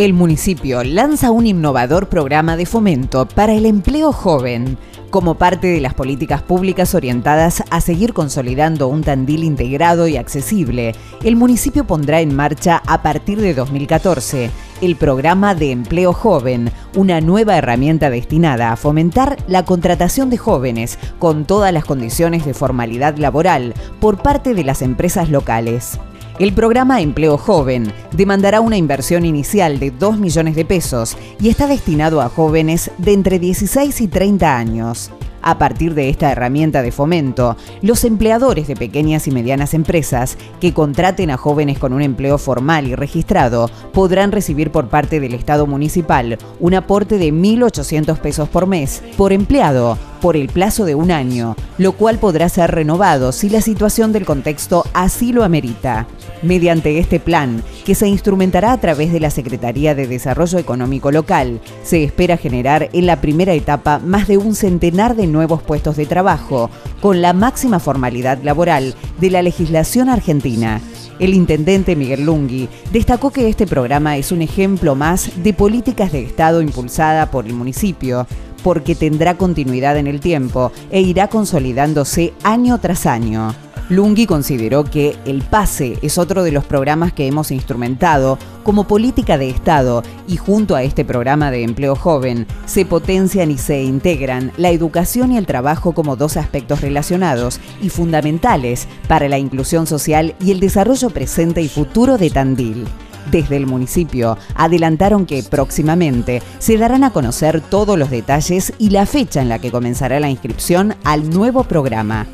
El municipio lanza un innovador programa de fomento para el empleo joven como parte de las políticas públicas orientadas a seguir consolidando un Tandil integrado y accesible, el municipio pondrá en marcha a partir de 2014 el programa de empleo joven, una nueva herramienta destinada a fomentar la contratación de jóvenes con todas las condiciones de formalidad laboral por parte de las empresas locales. El programa Empleo Joven demandará una inversión inicial de 2 millones de pesos y está destinado a jóvenes de entre 16 y 30 años. A partir de esta herramienta de fomento, los empleadores de pequeñas y medianas empresas que contraten a jóvenes con un empleo formal y registrado podrán recibir por parte del Estado municipal un aporte de 1.800 pesos por mes por empleado por el plazo de un año, lo cual podrá ser renovado si la situación del contexto así lo amerita. Mediante este plan, que se instrumentará a través de la Secretaría de Desarrollo Económico Local, se espera generar en la primera etapa más de un centenar de nuevos puestos de trabajo, con la máxima formalidad laboral de la legislación argentina. El intendente Miguel Lungui destacó que este programa es un ejemplo más de políticas de Estado impulsada por el municipio, porque tendrá continuidad en el tiempo e irá consolidándose año tras año. Lungi consideró que el PASE es otro de los programas que hemos instrumentado como política de Estado y junto a este programa de empleo joven se potencian y se integran la educación y el trabajo como dos aspectos relacionados y fundamentales para la inclusión social y el desarrollo presente y futuro de Tandil. Desde el municipio adelantaron que próximamente se darán a conocer todos los detalles y la fecha en la que comenzará la inscripción al nuevo programa.